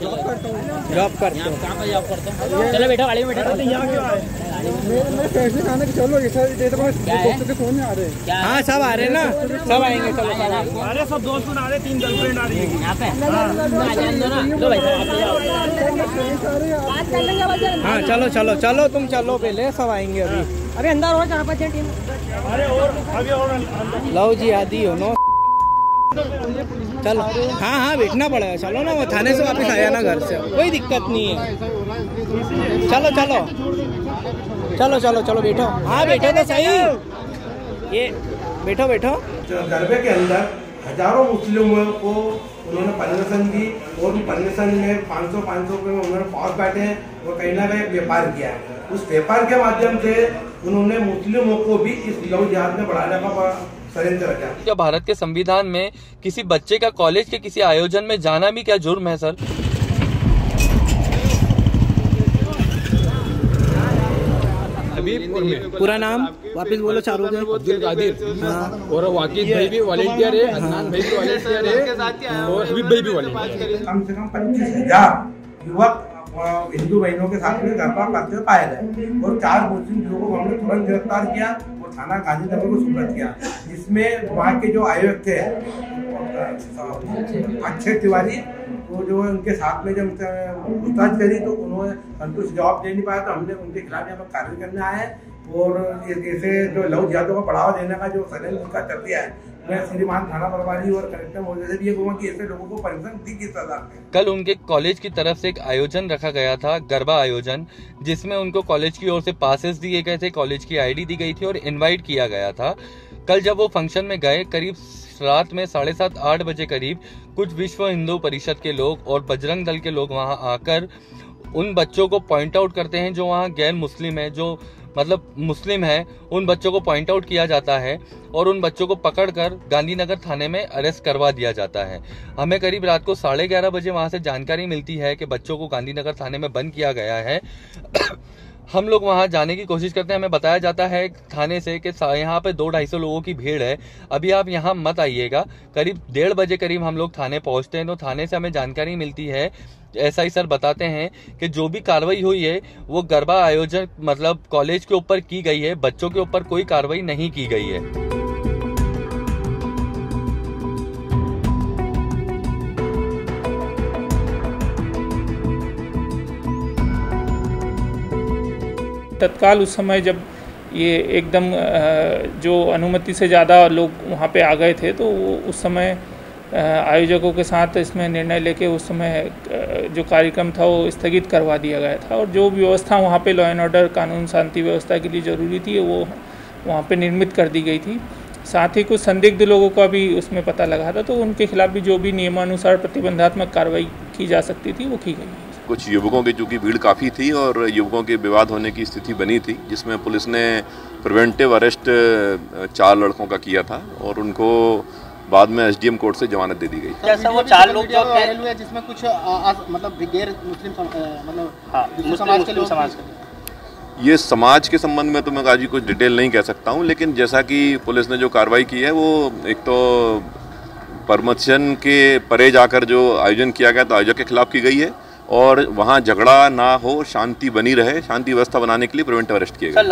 Job करते हो। कहाँ पर जॉब करते हो? चलो बैठो गाड़ी में बैठो यहाँ क्यों आए मेरे मेरे फ्रेंड्स ने कहा चलो? दोस्तों के फ़ोन में आ रहे हैं। हाँ? सब आ रहे हैं ना? सब आएँगे चलो अरे सब दोस्त बना रहे तीन गर्लफ्रेंड आ रही है। यहाँ पे? हाँ, हाँ चलो चलो चलो तुम चलो पहले सब आएँगे अभी। अरे अंदर हो चार पाँच टीम। अरे और अभी और अंदर। लो जी आदि हो नो। चलो। हाँ हाँ बैठना पड़ेगा। चलो ना, वो थाने से वापस आया ना घर से। कोई दिक्कत नहीं है। चलो चलो। चलो चलो चलो, बैठो। हाँ बैठो तो सही। ये, बैठो बैठो। गरबे के अंदर हज़ारों मुस्लिमों को उन्होंने परमिशन दी, और परमिशन में 500 500 रुपए में उन्होंने पास बैठे और कहीं ना कहीं व्यापार किया उस व्यापार के माध्यम से उन्होंने मुस्लिमों को भी इस लव जिहाद में बढ़ाने का षडयंत्र रचा क्या भारत के संविधान में किसी बच्चे का कॉलेज के किसी आयोजन में जाना भी क्या जुर्म है सर? पूरा नाम? वापस बोलो चारों के अब्दुल कादिर। और वाकिद भाई भी वॉलेंटियर है अदनान भाई भी वॉलेंटियर है और हबीब भाई भी वॉलेंटियर कम से कम पच्चीस हज़ार युवक हिंदू बहनों के साथ में गरबा करते हुए पाए गए। और चार मुस्लिम युवकों को हमने तुरंत गिरफ़्तार किया। और थाना गांधीनगर को सुप्रत किया, जिसमें वहाँ के जो आयुक्त थे, अक्षय तिवारी, वो जो उनके साथ में जब पूछताछ करी तो उन्होंने संतुष्ट जवाब दे नहीं पाया तो हमने उनके खिलाफ यहाँ पर कार्रवाई करने आए और ऐसे जो लव यादव को बढ़ावा देने का जो षडयंत्र उनका कर दिया है श्रीमान थाना प्रभारी और कलेक्टर ये कि ऐसे लोगों को परमिशन दी किस कल उनके कॉलेज की तरफ़ से एक आयोजन रखा गया था, गरबा आयोजन, जिसमें उनको कॉलेज की ओर से पासेस दिए गए थे, कॉलेज की आईडी दी गई थी और इनवाइट किया गया था। कल जब वो फ़ंक्शन में गए, करीब रात में साढ़े सात, आठ बजे करीब, कुछ विश्व हिंदू परिषद के लोग और बजरंग दल के लोग वहाँ आकर उन बच्चों को पॉइंट आउट करते हैं, जो वहाँ गैर मुस्लिम है, जो मतलब मुस्लिम है, उन बच्चों को पॉइंट आउट किया जाता है और उन बच्चों को पकड़कर गांधीनगर थाने में अरेस्ट करवा दिया जाता है। हमें करीब रात को साढ़े ग्यारह बजे वहाँ से जानकारी मिलती है कि बच्चों को गांधीनगर थाने में बंद किया गया है। हम लोग वहाँ जाने की कोशिश करते हैं। हमें बताया जाता है थाने से कि यहाँ पे दो ढाई सौ लोगों की भीड़ है। अभी आप यहाँ मत आइएगा। करीब डेढ़ बजे करीब हम लोग थाने पहुँचते हैं। तो थाने से हमें जानकारी मिलती है। एस आई सर बताते हैं कि जो भी कार्रवाई हुई है, वो गरबा आयोजन मतलब कॉलेज के ऊपर की गई है। बच्चों के ऊपर कोई कार्रवाई नहीं की गई है। तत्काल उस समय जब ये एकदम जो अनुमति से ज़्यादा लोग वहाँ पे आ गए थे तो वो उस समय आयोजकों के साथ इसमें निर्णय लेके उस समय जो कार्यक्रम था वो स्थगित करवा दिया गया था। और जो व्यवस्था वहाँ पे लॉ एंड ऑर्डर कानून, शांति व्यवस्था के लिए ज़रूरी थी, वो वहाँ पे निर्मित कर दी गई थी। साथ ही कुछ संदिग्ध लोगों का भी उसमें पता लगा था तो उनके खिलाफ भी जो भी नियमानुसार प्रतिबंधात्मक कार्रवाई की जा सकती थी, वो की गई कुछ युवकों की चूँकि भीड़ काफ़ी थी और युवकों के विवाद होने की स्थिति बनी थी जिसमें पुलिस ने प्रिवेंटिव अरेस्ट चार लड़कों का किया था और उनको बाद में एसडीएम कोर्ट से जमानत दे दी गई। जैसा वो चार लोग जो वायरल हुआ है जिसमें कुछ आ, आ, मतलब गैर मुस्लिम सम, मतलब हाँ मुस्लिम समाज के लोग समाज के। ये समाज के संबंध में तो मैं आज कुछ डिटेल नहीं कह सकता हूँ लेकिन जैसा कि पुलिस ने जो कार्रवाई की है वो एक तो परमशन के परे जाकर जो आयोजन किया गया तो आयोजक के खिलाफ की गई है और वहाँ झगड़ा ना हो शांति बनी रहे शांति व्यवस्था बनाने के लिए प्रिवेंटिव अरेस्ट किया गया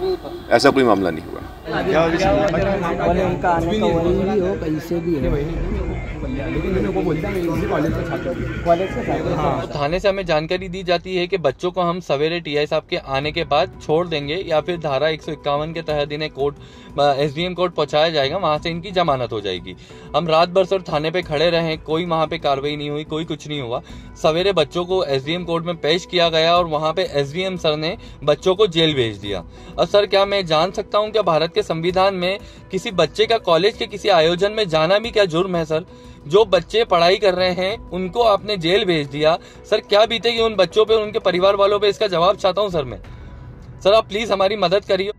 भी ऐसा कोई मामला नहीं हुआ। उनका आने का वही भी हो कैसे भी हो। कॉलेज से तो थाने से हमें जानकारी दी जाती है कि बच्चों को हम सवेरे टीआई साहब के आने के बाद छोड़ देंगे या फिर धारा एक सौ इक्यावन के तहत इन्हें कोर्ट एसडीएम कोर्ट पहुँचाया जाएगा वहाँ से इनकी जमानत हो जाएगी। हम रात भर सर थाने पे खड़े रहे कोई वहाँ पे कार्रवाई नहीं हुई कोई कुछ नहीं हुआ। सवेरे बच्चों को एसडीएम कोर्ट में पेश किया गया और वहाँ पे एसडीएम सर ने बच्चों को जेल भेज दिया। और सर क्या मैं जान सकता हूँ क्या भारत के संविधान में किसी बच्चे का कॉलेज के किसी आयोजन में जाना भी क्या जुर्म है सर? जो बच्चे पढ़ाई कर रहे हैं, उनको आपने जेल भेज दिया। सर, क्या बीतेगी उन बच्चों पे, उनके परिवार वालों पे? इसका जवाब चाहता हूँ, सर, मैं। सर, आप प्लीज़ हमारी मदद करिए।